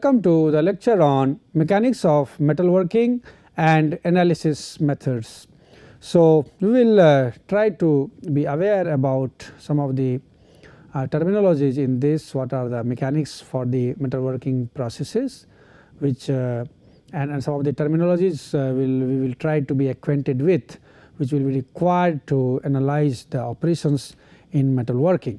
welcome to the lecture on mechanics of metalworking and analysis methods. So, we will uh, try to be aware about some of the uh, terminologies in this what are the mechanics for the metalworking processes which uh, and, and some of the terminologies uh, will we will try to be acquainted with which will be required to analyze the operations in metalworking.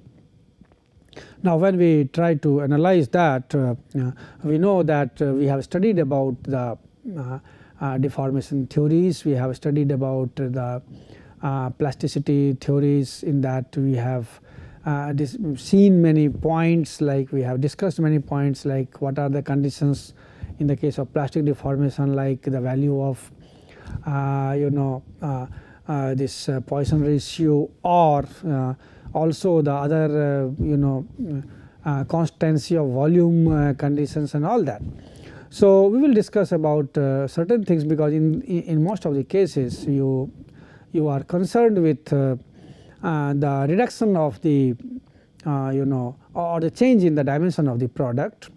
Now, when we try to analyze that uh, uh, we know that uh, we have studied about the uh, uh, deformation theories, we have studied about the uh, plasticity theories in that we have seen many points like we have discussed many points like what are the conditions in the case of plastic deformation like the value of you know this Poisson ratio or also the other uh, you know uh, constancy of volume uh, conditions and all that. So, we will discuss about certain things because in, in most of the cases you you are concerned with the reduction of the you know or the change in the dimension of the product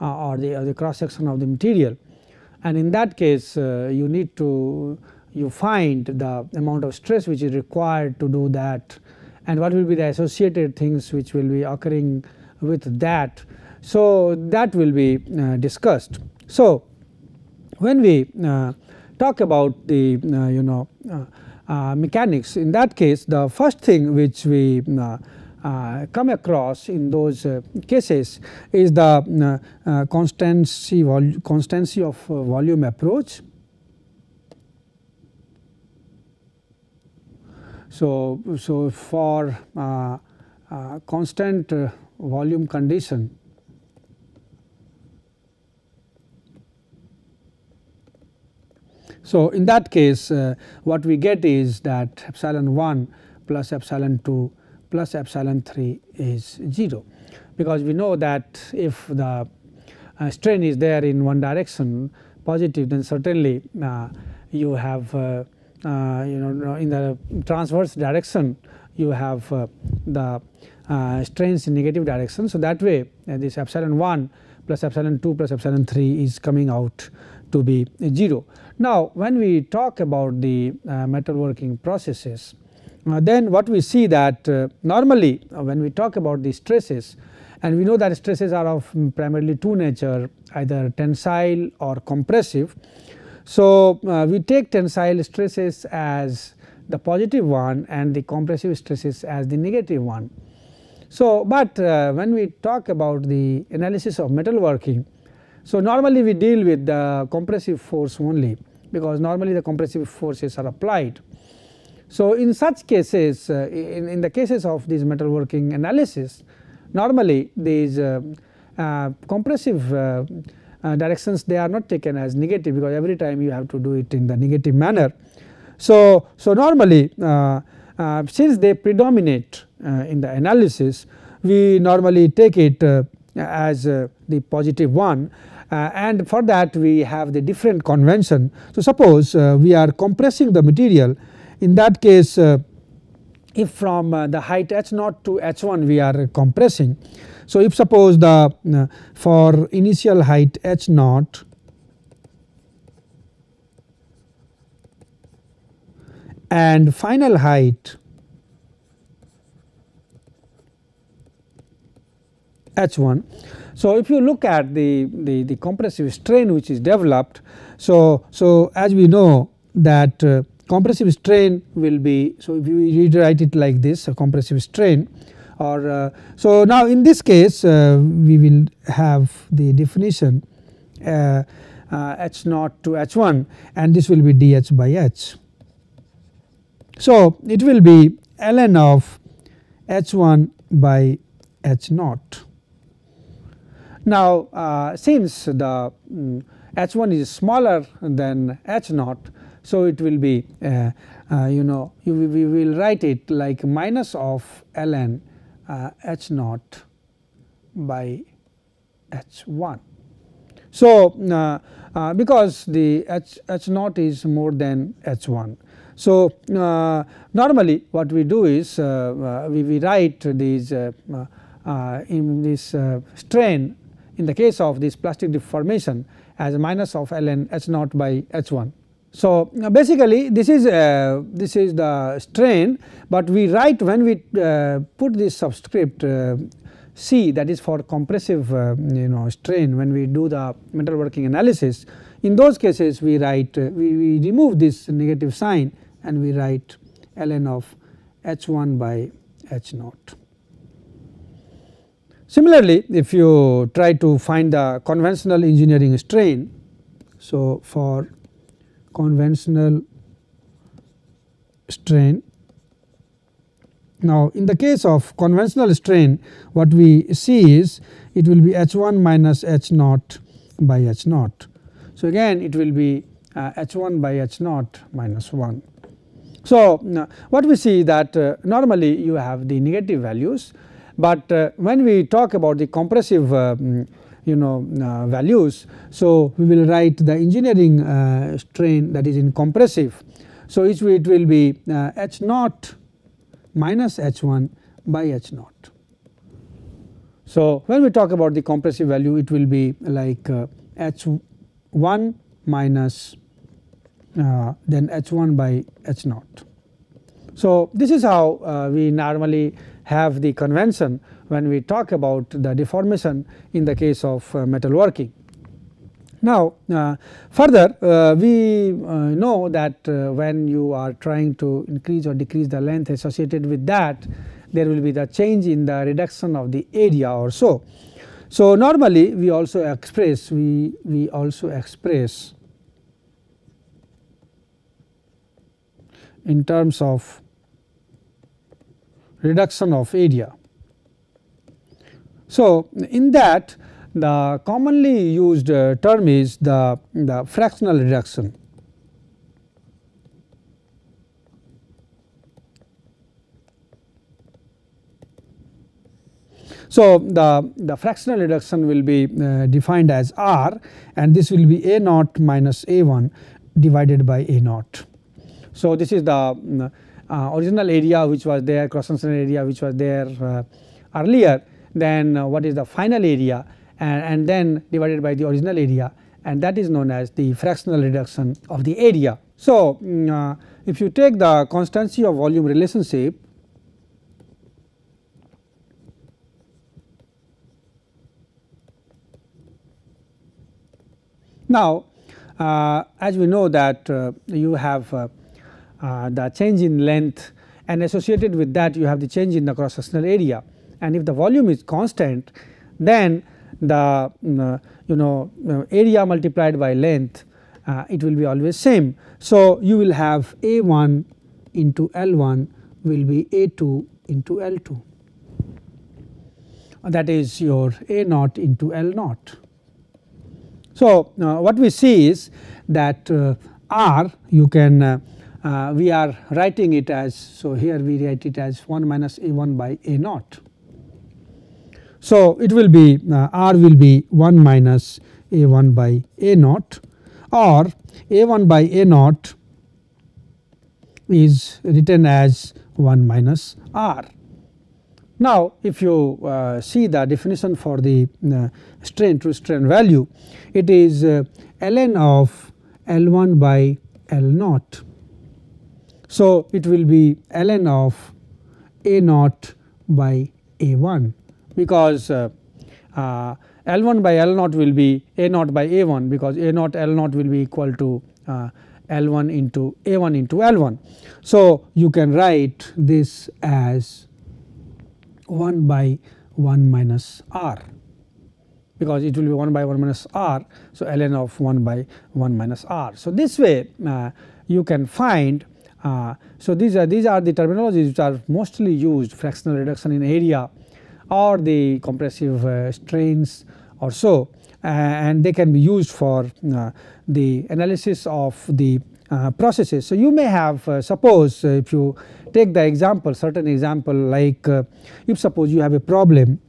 or the, or the cross section of the material and in that case you need to you find the amount of stress which is required to do that and what will be the associated things which will be occurring with that. So, that will be uh, discussed. So, when we uh, talk about the uh, you know uh, uh, mechanics in that case the first thing which we uh, come across in those cases is the constancy, constancy of volume approach So, so for uh, uh, constant uh, volume condition So, in that case uh, what we get is that epsilon 1 plus epsilon 2 plus epsilon 3 is 0 because we know that if the uh, strain is there in one direction positive then certainly uh, you have you know in the transverse direction you have uh, the uh, strains in negative direction. So, that way this epsilon 1 plus epsilon 2 plus epsilon 3 is coming out to be 0. Now, when we talk about the metalworking processes uh, then what we see that uh, normally uh, when we talk about the stresses and we know that stresses are of primarily two nature either tensile or compressive. So, uh, we take tensile stresses as the positive one and the compressive stresses as the negative one. So, but uh, when we talk about the analysis of metalworking, so normally we deal with the compressive force only because normally the compressive forces are applied. So, in such cases uh, in, in the cases of this metalworking analysis normally these uh, uh, compressive uh, directions they are not taken as negative because every time you have to do it in the negative manner. So, so normally uh, uh, since they predominate in the analysis we normally take it as the positive one uh, and for that we have the different convention. So, suppose uh, we are compressing the material in that case uh, if from the height h naught to h 1 we are compressing so, if suppose the uh, for initial height h naught and final height h 1. So, if you look at the, the, the compressive strain which is developed. So, so as we know that uh, compressive strain will be. So, if you rewrite it like this a compressive strain or uh, so now in this case uh, we will have the definition uh, h naught to h 1 and this will be dh by h. So it will be ln of h 1 by h naught. Now uh, since the um, h 1 is smaller than h naught so it will be uh, uh, you know you, we will write it like minus of ln uh, h naught by h 1. So, uh, uh, because the h, h naught is more than h 1. So, uh, normally what we do is we, we write these in this strain in the case of this plastic deformation as minus of ln h naught by h 1. So, basically this is uh, this is the strain, but we write when we uh, put this subscript uh, C that is for compressive uh, you know strain when we do the metal working analysis in those cases we write uh, we, we remove this negative sign and we write ln of h 1 by h naught. Similarly, if you try to find the conventional engineering strain, so for conventional strain now, in the case of conventional strain what we see is it will be H 1 minus H naught by H naught. So, again it will be uh, H 1 by H naught minus 1. So, uh, what we see that uh, normally you have the negative values, but uh, when we talk about the compressive uh, mm, you know uh, values. So, we will write the engineering strain that is in compressive. So, it will be H naught minus h 1 by h naught. So, when we talk about the compressive value it will be like uh, h 1 minus uh, then h 1 by h naught. So, this is how uh, we normally have the convention when we talk about the deformation in the case of uh, metal working. Now, uh, further uh, we uh, know that uh, when you are trying to increase or decrease the length associated with that there will be the change in the reduction of the area or so. So, normally we also express we, we also express in terms of reduction of area. So, in that the commonly used uh, term is the, the fractional reduction. So, the, the fractional reduction will be uh, defined as R and this will be A naught minus A 1 divided by A naught. So, this is the uh, original area which was there cross sectional area which was there uh, earlier then uh, what is the final area and, and then divided by the original area and that is known as the fractional reduction of the area. So, mm, uh, if you take the constancy of volume relationship now uh, as we know that uh, you have uh, uh, the change in length and associated with that you have the change in the cross sectional area and if the volume is constant then the mm, you know area multiplied by length uh, it will be always same. So, you will have A 1 into L 1 will be A 2 into L 2 that is your A naught into L naught. So, uh, what we see is that uh, R you can uh, uh, we are writing it as so here we write it as 1 minus A 1 by A naught so, it will be uh, R will be 1 minus A 1 by A naught or A 1 by A naught is written as 1 minus R. Now, if you uh, see the definition for the uh, strain to strain value, it is uh, ln of L 1 by L naught. So, it will be ln of A naught by A 1 because uh, uh, L 1 by L naught will be A naught by A 1 because A naught L naught will be equal to uh, L 1 into A 1 into L 1. So, you can write this as 1 by 1 minus R because it will be 1 by 1 minus R. So, ln of 1 by 1 minus R. So, this way uh, you can find uh, so these are these are the terminologies which are mostly used fractional reduction in area or the compressive uh, strains or so and they can be used for uh, the analysis of the uh, processes. So, you may have uh, suppose uh, if you take the example certain example like uh, if suppose you have a problem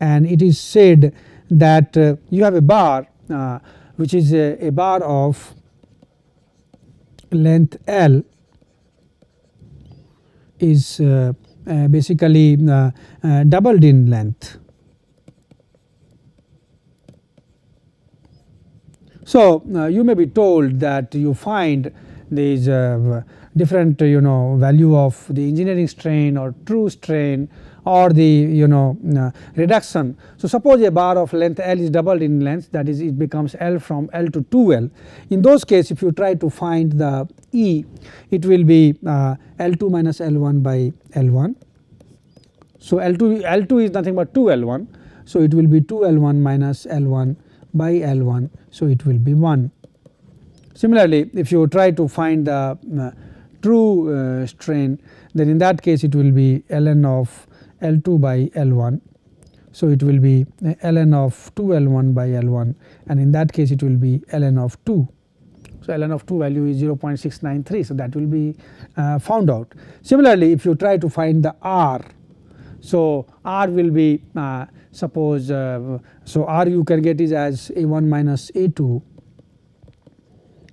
and it is said that you have a bar which is a, a bar of length L is uh, uh, basically uh, uh, doubled in length. So, you may be told that you find these different you know value of the engineering strain or true strain or the you know uh, reduction. So, suppose a bar of length L is doubled in length that is it becomes L from L to 2L. In those case if you try to find the E it will be uh, L2 minus L1 by L1. So, L2 L2 is nothing but 2 L1. So, it will be 2 L1 minus L1 by L1. So, it will be 1. Similarly, if you try to find the uh, true uh, strain then in that case it will be ln of L2 by L1. So, it will be ln of 2 L1 by L1 and in that case it will be ln of 2. So, ln of 2 value is 0.693. So, that will be uh, found out. Similarly, if you try to find the R, so R will be uh, suppose uh, so R you can get is as A1 minus A2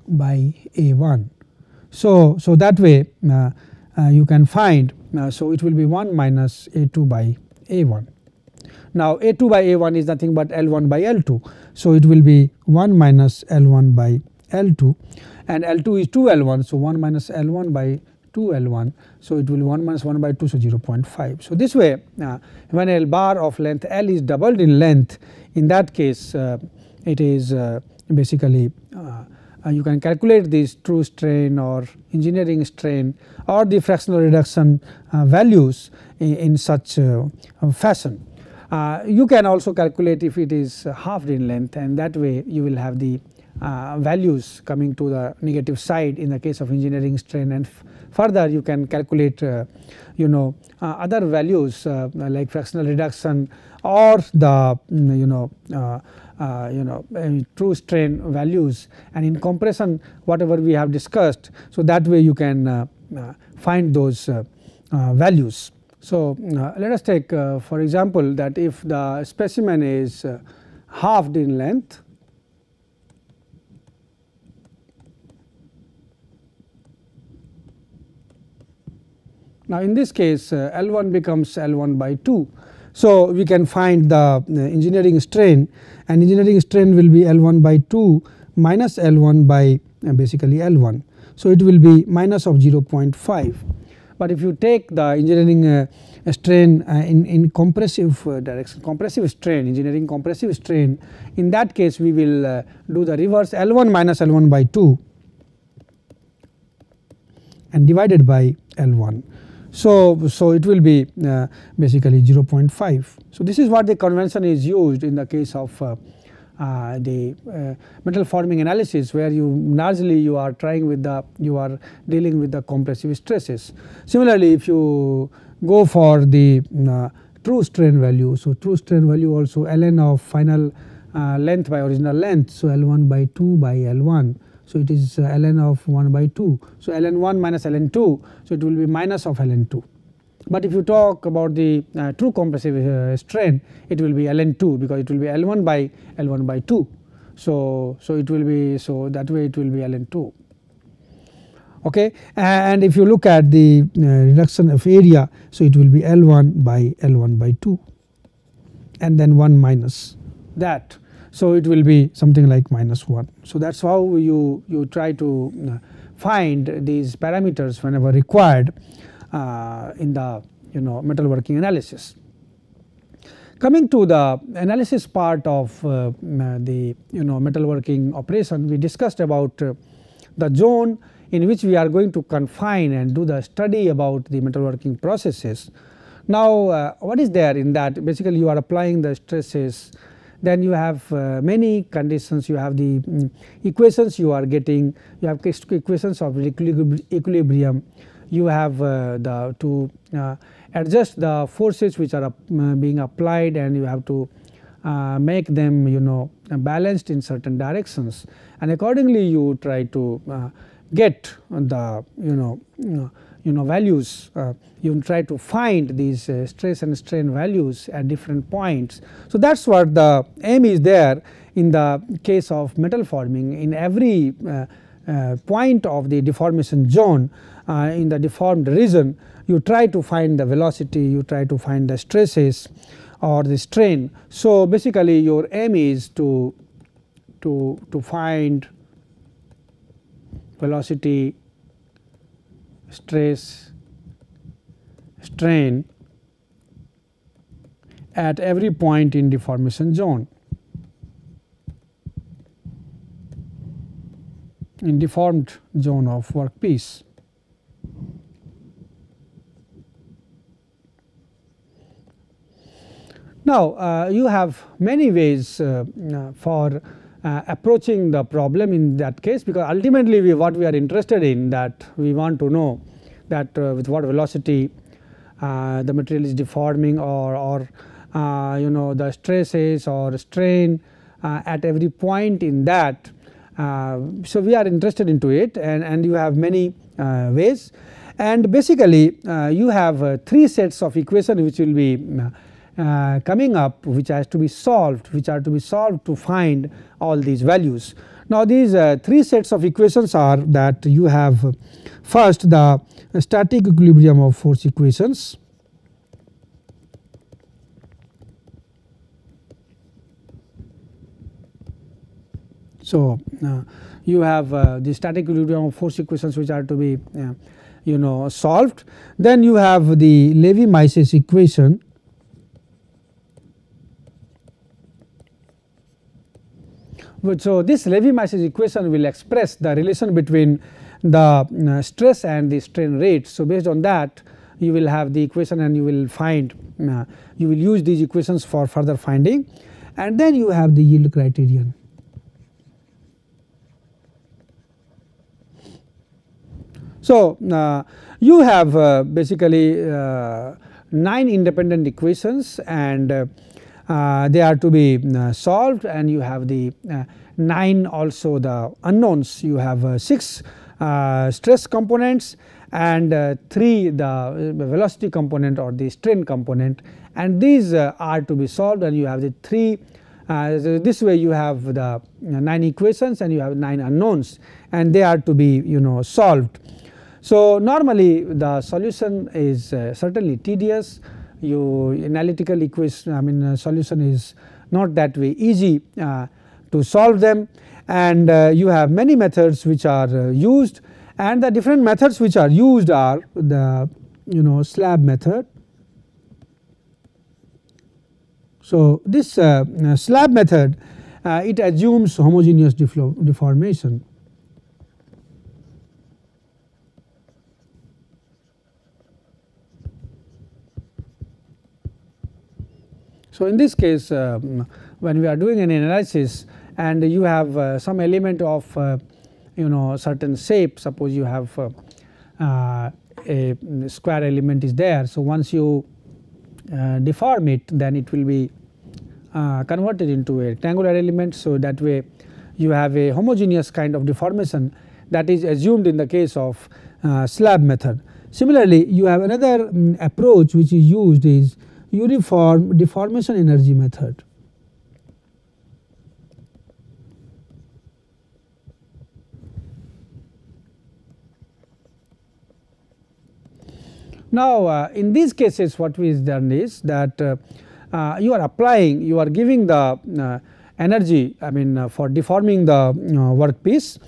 by A1. So, so that way uh, uh, you can find uh, so it will be 1 minus A2 by A1. Now A2 by A1 is nothing but L1 by L2. So it will be 1 minus L1 by L2 and L2 is 2 L1. So 1 minus L1 by 2 L1. So it will be 1 minus 1 by 2 so 0.5. So this way uh, when a bar of length L is doubled in length in that case uh, it is uh, basically uh, you can calculate this true strain or engineering strain or the fractional reduction uh, values in, in such uh, fashion. Uh, you can also calculate if it is halved in length and that way you will have the uh, values coming to the negative side in the case of engineering strain and further you can calculate uh, you know other values like fractional reduction or the mm, you know uh, you know true strain values and in compression whatever we have discussed. So, that way you can uh, uh, find those values. So, let us take for example that if the specimen is halved in length Now, in this case uh, L1 becomes L1 by 2 so, we can find the uh, engineering strain and engineering strain will be L1 by 2 minus L1 by uh, basically L1. So, it will be minus of 0.5, but if you take the engineering uh, strain uh, in, in compressive uh, direction compressive strain engineering compressive strain in that case we will uh, do the reverse L1 minus L1 by 2 and divided by L1. So, so it will be uh, basically 0.5. So, this is what the convention is used in the case of uh, uh, the uh, metal forming analysis where you largely you are trying with the you are dealing with the compressive stresses. Similarly, if you go for the uh, true strain value, so true strain value also ln of final uh, length by original length. So, L1 by 2 by L1 so, it is uh, ln of 1 by 2. So, ln 1 minus ln 2. So, it will be minus of ln 2. But if you talk about the uh, true compressive uh, strain it will be ln 2 because it will be L 1 by L 1 by 2. So, so it will be so that way it will be ln 2 okay and if you look at the uh, reduction of area so it will be L1 by L1 by 2 and then 1 minus that so, it will be something like minus 1. So, that is how you, you try to uh, find these parameters whenever required uh, in the you know metalworking analysis. Coming to the analysis part of uh, the you know metalworking operation we discussed about uh, the zone in which we are going to confine and do the study about the metalworking processes. Now, uh, what is there in that basically you are applying the stresses then you have uh, many conditions. You have the um, equations you are getting. You have equations of equilibrium. You have uh, the to uh, adjust the forces which are uh, being applied and you have to uh, make them you know balanced in certain directions. And accordingly you try to uh, get the you know, you know values uh, you try to find these uh, stress and strain values at different points. So, that is what the aim is there in the case of metal forming in every uh, uh point of the deformation zone uh, in the deformed region you try to find the velocity you try to find the stresses or the strain. So, basically your aim is to to, to find velocity, stress, strain at every point in deformation zone. in deformed zone of workpiece. Now, uh, you have many ways uh, uh, for uh, approaching the problem in that case because ultimately we what we are interested in that we want to know that uh, with what velocity uh, the material is deforming or, or uh, you know the stresses or strain uh, at every point in that. Uh, so, we are interested into it and, and you have many ways and basically you have three sets of equation which will be uh, coming up which has to be solved which are to be solved to find all these values. Now these uh, three sets of equations are that you have first the static equilibrium of force equations So, uh, you have uh, the static equilibrium of force equations which are to be uh, you know solved. Then you have the Levy-Mises equation So, this Levy-Mises equation will express the relation between the uh, stress and the strain rate. So, based on that you will have the equation and you will find uh, you will use these equations for further finding and then you have the yield criterion. So, uh, you have uh, basically uh, 9 independent equations and uh, they are to be uh, solved and you have the uh, 9 also the unknowns. You have 6 stress components and 3 the velocity component or the strain component. And these are to be solved and you have the 3 uh, this way you have the 9 equations and you have 9 unknowns and they are to be you know solved. So, normally the solution is uh, certainly tedious you analytical equation I mean uh, solution is not that way. Easy uh, to solve them. And uh, you have many methods which are used. And the different methods which are used are the you know slab method. So, this slab method it assumes homogeneous deformation So, in this case uh, when we are doing an analysis and you have uh, some element of uh, you know certain shape suppose you have uh, uh, a square element is there. So, once you uh, deform it then it will be converted into a rectangular element. So, that way you have a homogeneous kind of deformation that is assumed in the case of slab method. Similarly, you have another um, approach which is used is uniform deformation energy method. Now, uh, in these cases what we have done is that uh, uh, you are applying you are giving the uh, energy I mean uh, for deforming the uh, workpiece.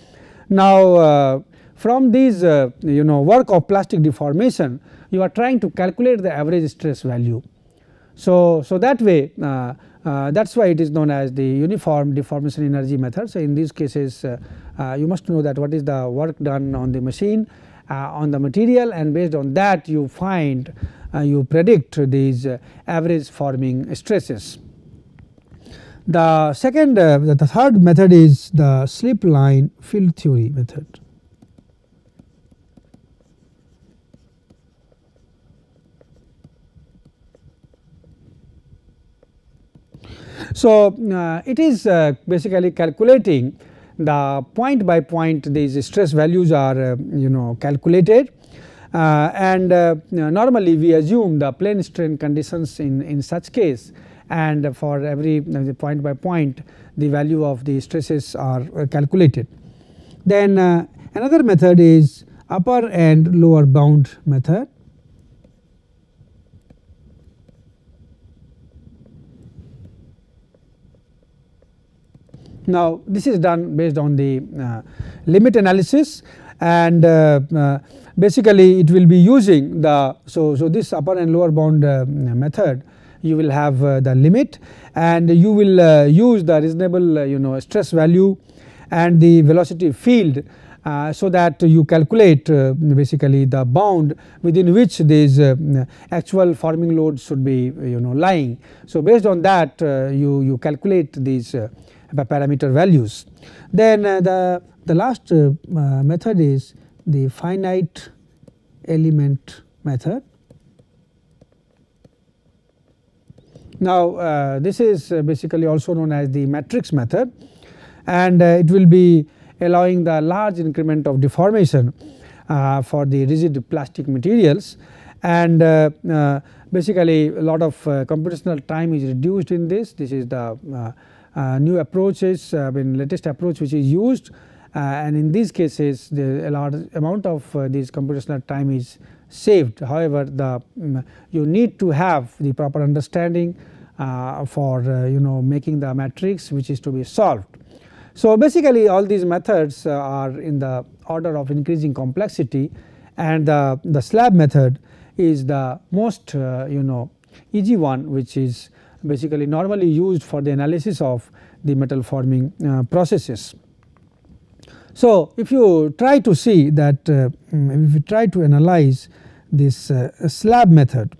Now, from these you know work of plastic deformation you are trying to calculate the average stress value so, so that way uh, uh, that is why it is known as the uniform deformation energy method. So, in these cases uh, you must know that what is the work done on the machine on the material and based on that you find you predict these average forming stresses. The second the third method is the slip line field theory method. So, uh, it is uh, basically calculating the point by point these stress values are uh, you know calculated. Uh, and uh, normally we assume the plane strain conditions in, in such case. And for every uh, point by point the value of the stresses are calculated. Then another method is upper and lower bound method Now, this is done based on the uh, limit analysis and uh, uh, basically it will be using the. So, so this upper and lower bound method you will have the limit and you will use the reasonable you know stress value and the velocity field uh, so that you calculate uh, basically the bound within which these uh, actual forming loads should be you know lying. So, based on that you, you calculate these parameter values. Then the, the last method is the finite element method. Now, uh, this is basically also known as the matrix method and uh, it will be allowing the large increment of deformation uh, for the rigid plastic materials and uh, uh, basically a lot of uh, computational time is reduced in this. This is the uh, uh, new approaches I mean latest approach which is used and in these cases the large amount of this computational time is saved. However, the um, you need to have the proper understanding for you know making the matrix which is to be solved. So, basically all these methods uh, are in the order of increasing complexity and the, the slab method is the most uh, you know easy one which is basically normally used for the analysis of the metal forming uh, processes. So, if you try to see that uh, mm, if you try to analyze this uh, slab method.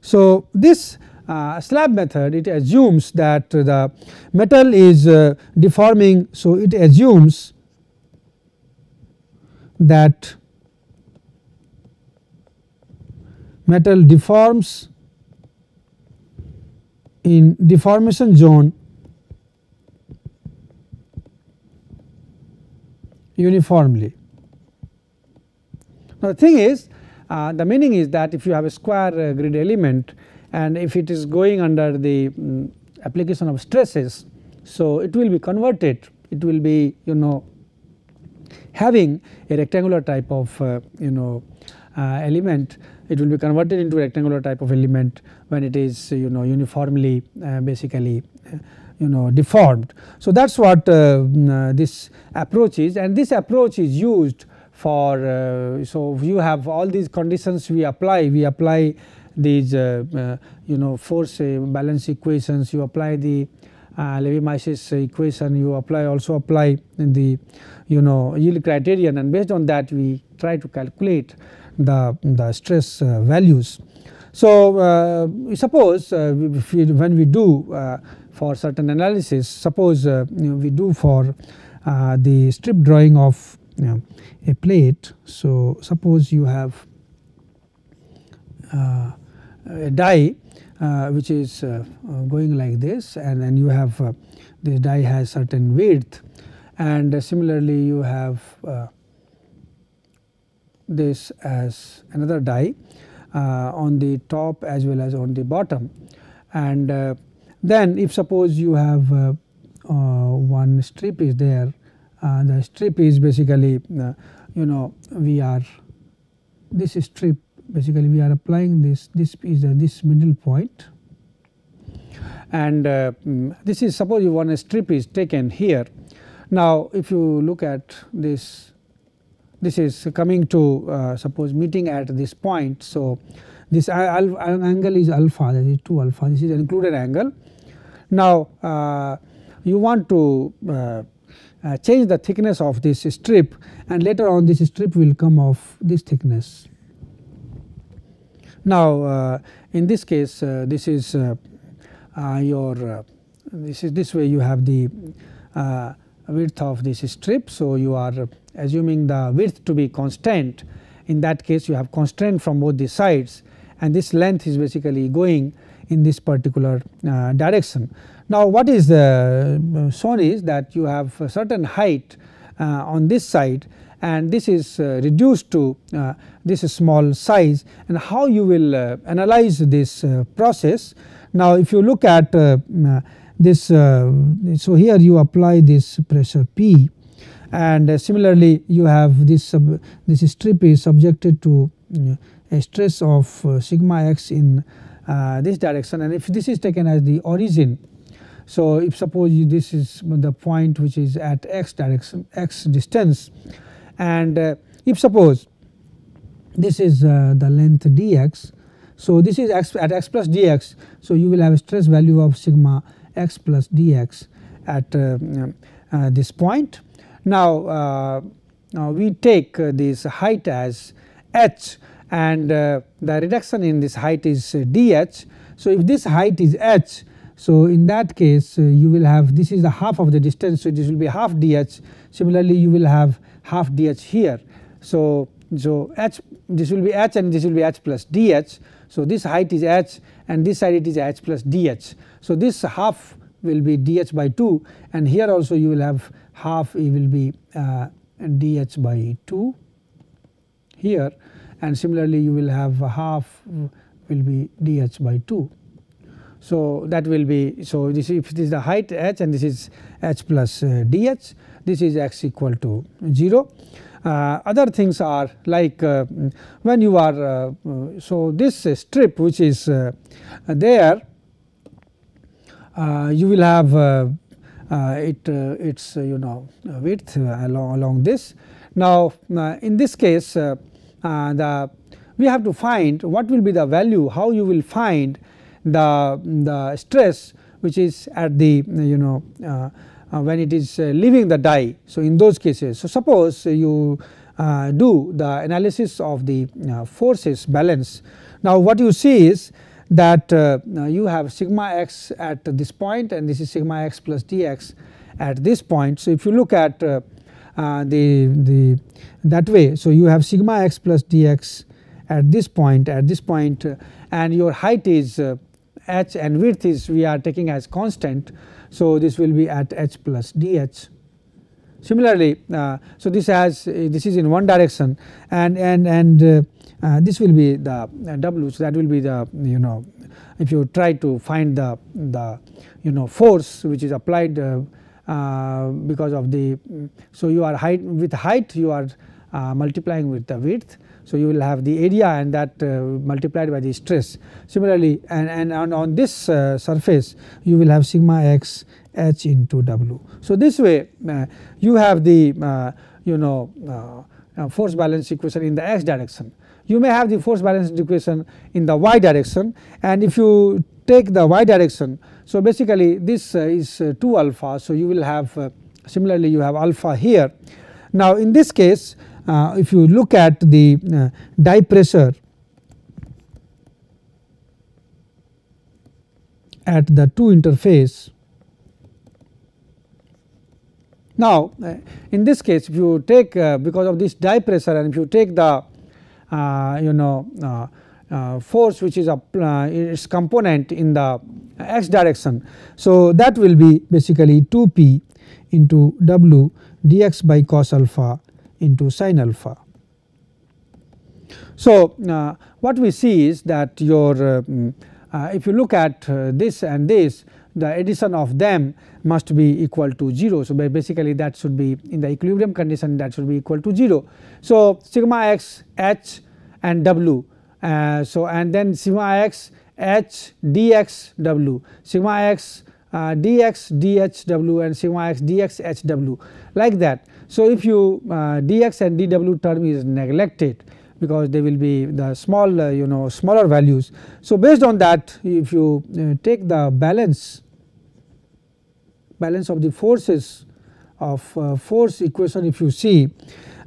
So, this uh, slab method it assumes that the metal is uh, deforming. So, it assumes that metal deforms in deformation zone uniformly. Now, the thing is uh, the meaning is that if you have a square uh, grid element and if it is going under the um, application of stresses. So, it will be converted it will be you know having a rectangular type of uh, you know uh, element it will be converted into rectangular type of element when it is you know uniformly uh, basically uh, you know deformed. So, that is what uh, mm, uh, this approach is. And this approach is used for so you have all these conditions we apply. We apply these uh, uh, you know force uh, balance equations. You apply the Levy-Mises equation you apply also apply the you know yield criterion and based on that we try to calculate the, the stress values. So, uh, suppose uh, we, when we do uh, for certain analysis suppose you know, we do for the strip drawing of you know, a plate. So, suppose you have a die uh, which is uh, uh, going like this and then you have this die has certain width and similarly you have this as another die on the top as well as on the bottom. And then if suppose you have uh, uh, one strip is there uh, the strip is basically you know we are this strip basically we are applying this this is a, this middle point and uh, mm, this is suppose you one strip is taken here. Now, if you look at this this is coming to uh, suppose meeting at this point. So, this angle is alpha that is 2 alpha this is included angle. Now, uh, you want to uh, uh, change the thickness of this strip and later on this strip will come of this thickness now, uh, in this case uh, this is uh, your this is this way you have the width of this strip. So, you are assuming the width to be constant in that case you have constraint from both the sides and this length is basically going in this particular uh, direction. Now, what is uh, shown is that you have a certain height uh, on this side and this is uh, reduced to uh, this small size. And how you will uh, analyze this uh, process. Now, if you look at uh, uh, this so here you apply this pressure P. And similarly you have this this strip is subjected to a stress of sigma x in this direction. And if this is taken as the origin So, if suppose this is the point which is at x direction x distance and uh, if suppose this is uh, the length dx. So, this is x at x plus dx. So, you will have a stress value of sigma x plus dx at uh, this point. Now, now we take this height as h and the reduction in this height is dh. So, if this height is h so, in that case you will have this is the half of the distance. So, this will be half dh similarly you will have half dh here. So, so h this will be h and this will be h plus dh. So, this height is h and this side it is h plus dh. So, this half will be dh by 2 and here also you will have half it will be uh, dh by 2 here and similarly you will have half will be dh by 2. So, that will be so this if this is the height h and this is h plus uh, dh this is x equal to 0. Uh, other things are like uh, when you are uh, so this strip which is uh, there uh, you will have it its you know width along along this. Now, in this case the we have to find what will be the value how you will find the, the stress which is at the you know uh, uh, when it is uh, leaving the die. So, in those cases so suppose you uh, do the analysis of the uh, forces balance. Now, what you see is that uh, you have sigma x at this point and this is sigma x plus dx at this point. So, if you look at the the that way so you have sigma x plus dx at this point at this point and your height is h and width is we are taking as constant. So, this will be at h plus dh. Similarly, uh, so this has uh, this is in one direction and and and uh, uh this will be the uh, w. So, that will be the you know if you try to find the the you know force which is applied uh, because of the so you are height with height you are multiplying with the width so, you will have the area and that uh, multiplied by the stress. Similarly, and, and on, on this uh, surface you will have sigma x h into w. So, this way uh, you have the you know force balance equation in the x direction. You may have the force balance equation in the y direction and if you take the y direction. So, basically this is 2 alpha. So, you will have similarly you have alpha here. Now, in this case if you look at the uh, die pressure at the two interface. Now, uh, in this case if you take uh, because of this die pressure and if you take the uh, you know uh, force which is a its component in the x direction. So, that will be basically 2 p into w dx by cos alpha into sin alpha. So, uh, what we see is that your uh, mm, uh, if you look at uh, this and this the addition of them must be equal to 0. So, basically that should be in the equilibrium condition that should be equal to 0. So, sigma x h and w. Uh, so, and then sigma x h dx w sigma x uh, dx dh w and sigma x dx h w like that. So, if you uh, dx and dw term is neglected because they will be the small uh, you know smaller values. So, based on that if you uh, take the balance balance of the forces of uh, force equation if you see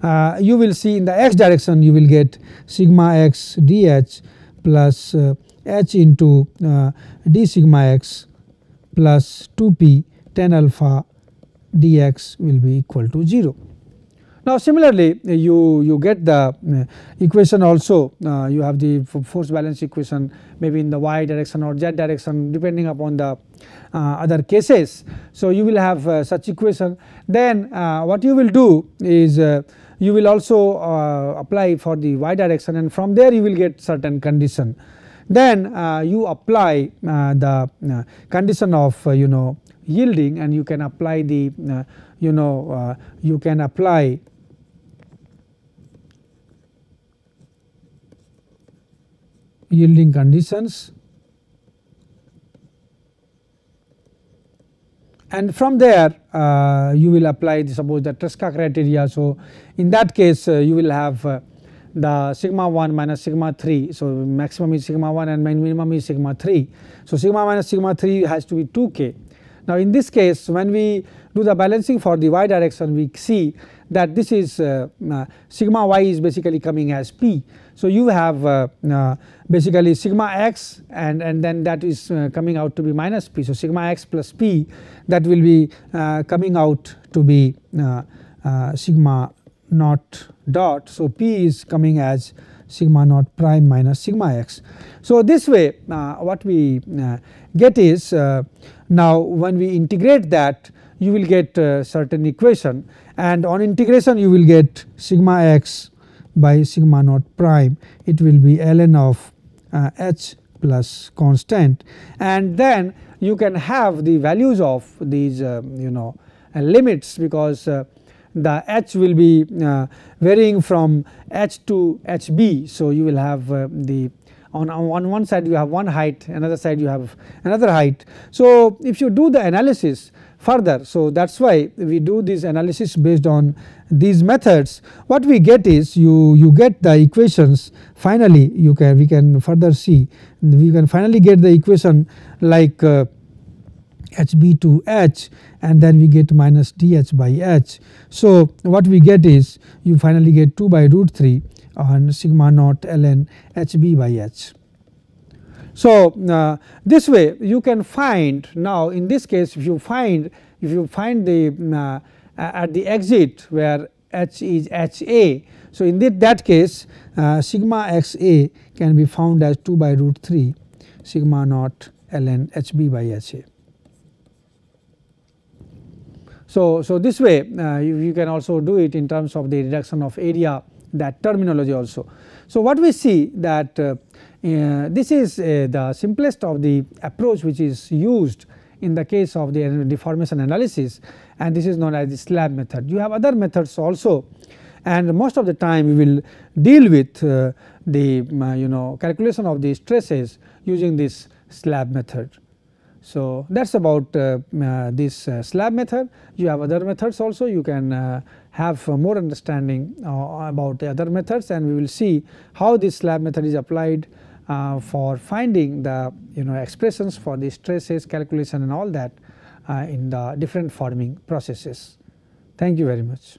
uh, you will see in the x direction you will get sigma x dh plus uh, h into d sigma x plus 2 p tan alpha dx will be equal to 0. Now similarly you, you get the uh, equation also uh, you have the force balance equation maybe in the y direction or z direction depending upon the uh, other cases. So you will have uh, such equation then uh, what you will do is uh, you will also apply for the y direction and from there you will get certain condition. Then you apply the condition of you know yielding and you can apply the uh, you know uh, you can apply yielding conditions and from there uh, you will apply the, suppose the Tresca criteria. So, in that case uh, you will have uh, the sigma 1 minus sigma 3. So, maximum is sigma 1 and minimum is sigma 3. So, sigma minus sigma 3 has to be 2 k. Now, in this case when we do the balancing for the y direction we see that this is uh, uh, sigma y is basically coming as p. So, you have uh, uh basically sigma x and, and then that is uh, coming out to be minus p. So, sigma x plus p that will be uh, coming out to be sigma naught dot. So, p is coming as sigma naught prime minus sigma x. So, this way what we get is now when we integrate that you will get certain equation. And on integration you will get sigma x by sigma naught prime. It will be ln of uh, h plus constant. And then you can have the values of these uh, you know limits because uh, the h will be uh, varying from h to hb. So, you will have uh, the on, on one side you have one height another side you have another height. So, if you do the analysis further. So, that is why we do this analysis based on these methods what we get is you, you get the equations finally you can we can further see we can finally get the equation like uh, hb to h and then we get minus dh by h. So, what we get is you finally get 2 by root 3 on sigma naught ln hb by h. So, uh, this way you can find now in this case if you find if you find the uh, at the exit where h is h a. So, in that, that case uh, sigma x a can be found as 2 by root 3 sigma naught ln h b by h a. So, so this way uh, you, you, can also do it in terms of the reduction of area that terminology also. So, what we see that uh, uh, this is uh, the simplest of the approach which is used in the case of the deformation analysis and this is known as the slab method. You have other methods also and most of the time we will deal with uh, the uh, you know calculation of the stresses using this slab method. So, that is about uh, uh, this slab method. You have other methods also you can have more understanding about the other methods and we will see how this slab method is applied uh, for finding the you know expressions for the stresses calculation and all that uh, in the different forming processes. Thank you very much.